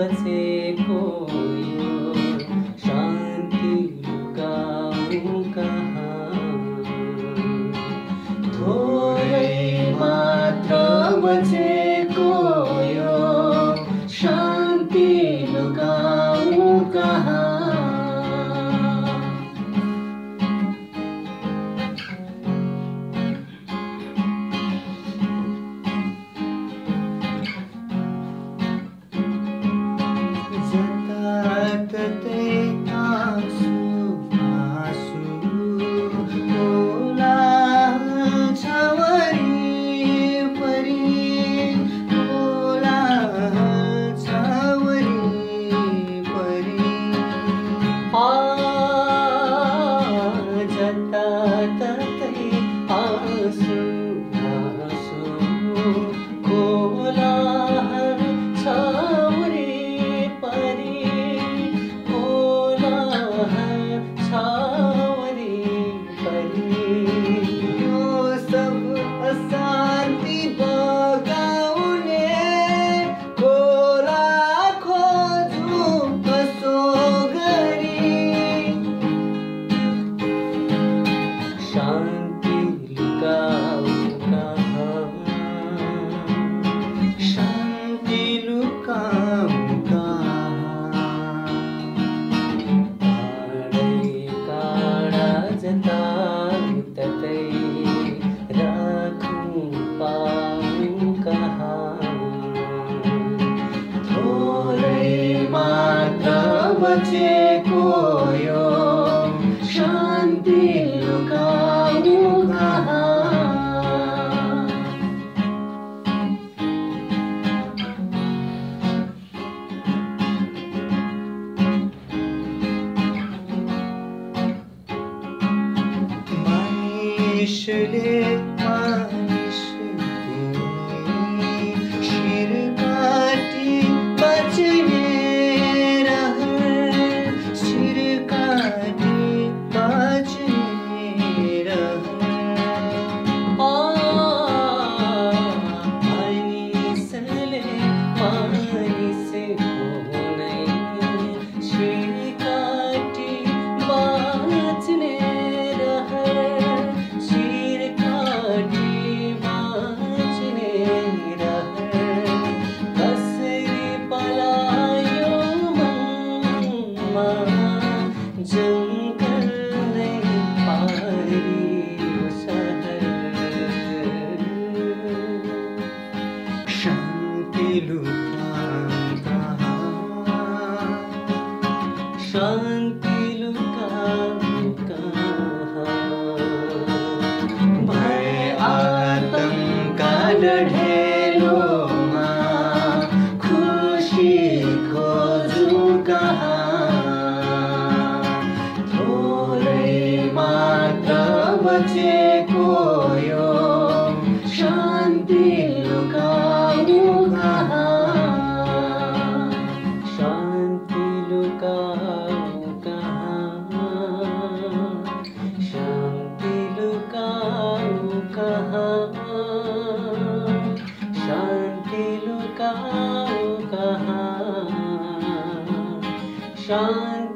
बसेको यो शान्ति लुकाउ कहाँ? थोरै मात्र बसेको यो शान्ति लुकाउ कहाँ? us očekuju šantilu kao kaha. Mani šli mani शान्ति लुकाने कहाँ मै आतम का डढेलोमा खुसी खोजु कहाँ? थोरै मात्र बचे। Shanti.